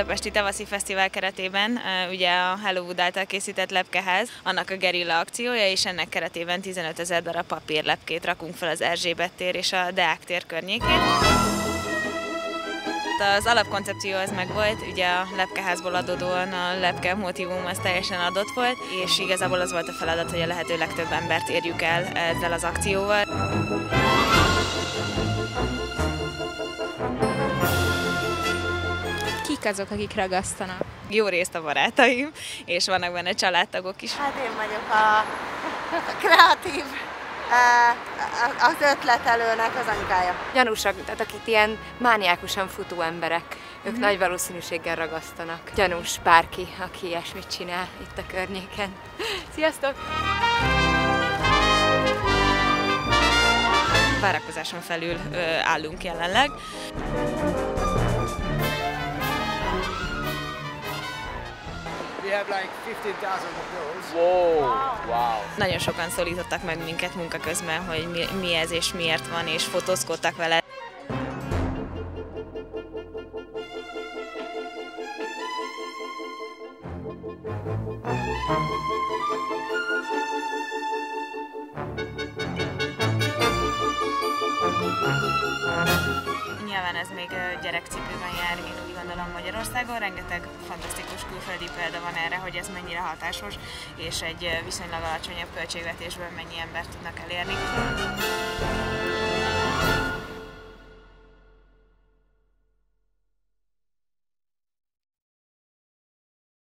Budapesti Tavaszi Fesztivál keretében ugye a Hollywood által készített lepkeház, annak a gerilla akciója, és ennek keretében 15 ezer darab papírlepkét rakunk fel az Erzsébet tér és a Deák tér környékén. Az alapkoncepció az meg volt, ugye a lepkeházból adódóan a lepke motivum az teljesen adott volt, és igazából az volt a feladat, hogy a lehető legtöbb embert érjük el ezzel az akcióval. Kik azok, akik ragasztanak? Jó részt a barátaim, és vannak benne családtagok is. Hát én vagyok a, a kreatív az ötletelőnek az anyukája. Gyanúsak, tehát akik ilyen mániákusan futó emberek, ők mm. nagy valószínűséggel ragasztanak. Gyanús bárki, aki ilyesmit csinál itt a környéken. Sziasztok! Várakozáson felül ö, állunk jelenleg. We have like 15,000 of those. Wow. wow. Nagyon sokan szólítottak meg minket munka közben, hogy mi, mi ez és miért van, és fotózkodtak vele. Nyilván ez még gyerekcipőben jár, én gondolom Magyarországon. Rengeteg fantasztikus külföldi példa van erre, hogy ez mennyire hatásos, és egy viszonylag alacsonyabb költségvetésből mennyi embert tudnak elérni.